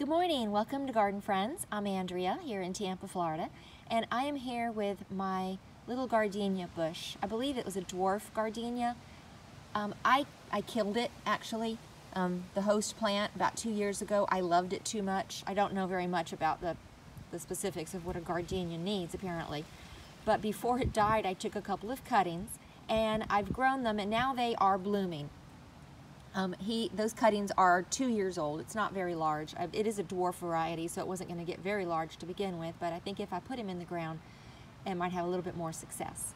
Good morning. Welcome to Garden Friends. I'm Andrea here in Tampa, Florida, and I am here with my little gardenia bush. I believe it was a dwarf gardenia. Um, I, I killed it actually, um, the host plant about two years ago. I loved it too much. I don't know very much about the, the specifics of what a gardenia needs apparently. But before it died, I took a couple of cuttings and I've grown them and now they are blooming. Um, he, those cuttings are two years old. It's not very large. It is a dwarf variety, so it wasn't going to get very large to begin with, but I think if I put him in the ground, it might have a little bit more success.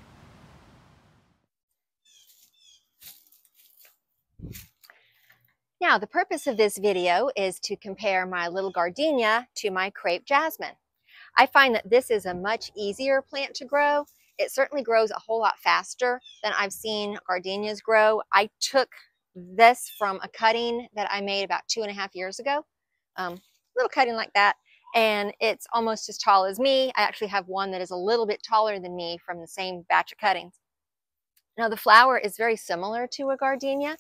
Now, the purpose of this video is to compare my little gardenia to my crepe jasmine. I find that this is a much easier plant to grow. It certainly grows a whole lot faster than I've seen gardenias grow. I took this from a cutting that I made about two and a half years ago. Um, little cutting like that. And it's almost as tall as me. I actually have one that is a little bit taller than me from the same batch of cuttings. Now the flower is very similar to a gardenia.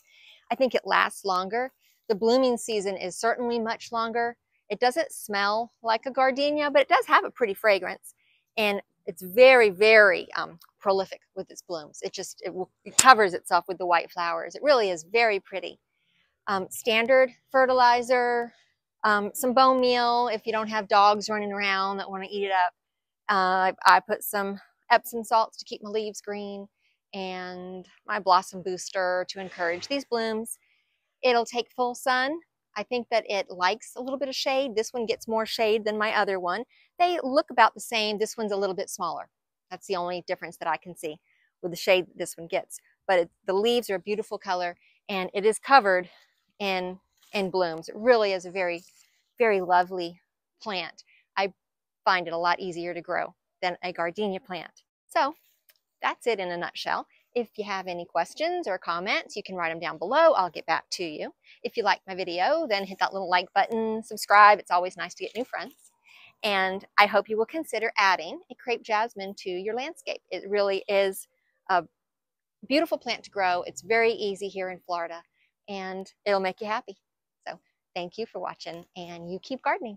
I think it lasts longer. The blooming season is certainly much longer. It doesn't smell like a gardenia, but it does have a pretty fragrance. And it's very, very um, prolific with its blooms. It just, it, it, covers itself with the white flowers. It really is very pretty. Um, standard fertilizer, um, some bone meal if you don't have dogs running around that want to eat it up. Uh, I, I put some Epsom salts to keep my leaves green and my blossom booster to encourage these blooms. It'll take full sun I think that it likes a little bit of shade. This one gets more shade than my other one. They look about the same. This one's a little bit smaller. That's the only difference that I can see with the shade that this one gets. But it, the leaves are a beautiful color and it is covered in, in blooms. It really is a very, very lovely plant. I find it a lot easier to grow than a gardenia plant. So that's it in a nutshell. If you have any questions or comments, you can write them down below. I'll get back to you. If you like my video, then hit that little like button, subscribe. It's always nice to get new friends. And I hope you will consider adding a crepe jasmine to your landscape. It really is a beautiful plant to grow. It's very easy here in Florida and it'll make you happy. So thank you for watching and you keep gardening.